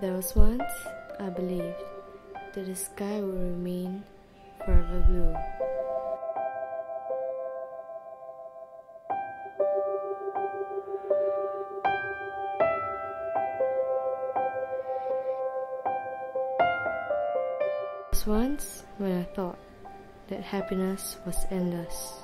There was once, I believed, that the sky would remain forever blue. There was once when I thought that happiness was endless.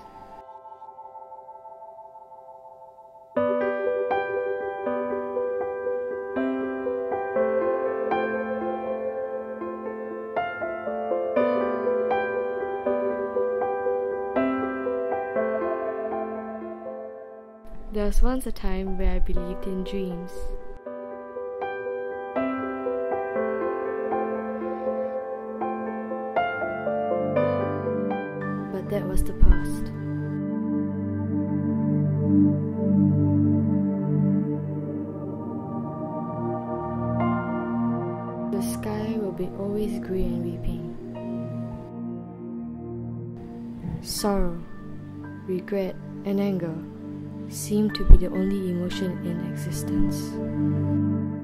There was once a time where I believed in dreams. But that was the past. The sky will be always grey and weeping. Sorrow, regret, and anger seem to be the only emotion in existence.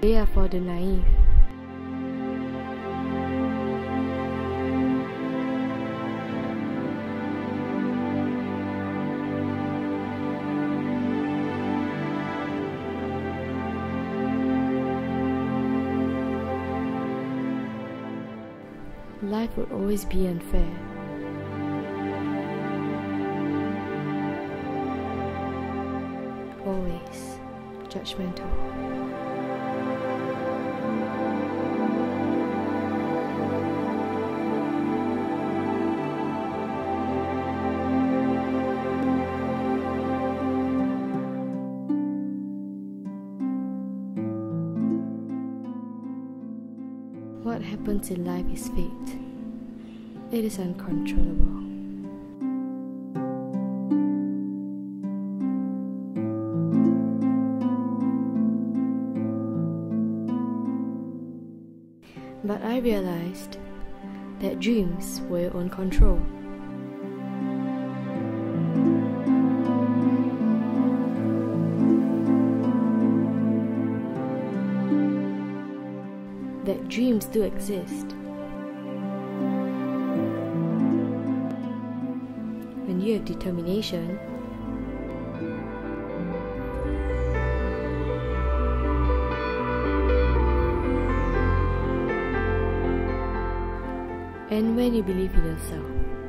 They are for the naive. Life will always be unfair. Always judgmental. What happens in life is fate. It is uncontrollable. But I realized that dreams were your own control. That dreams do exist. When you have determination, and when you believe in yourself.